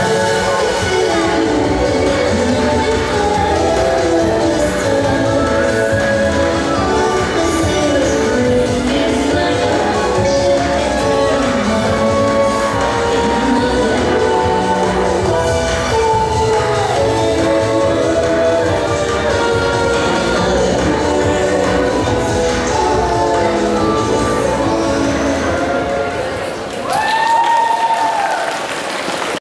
Yeah.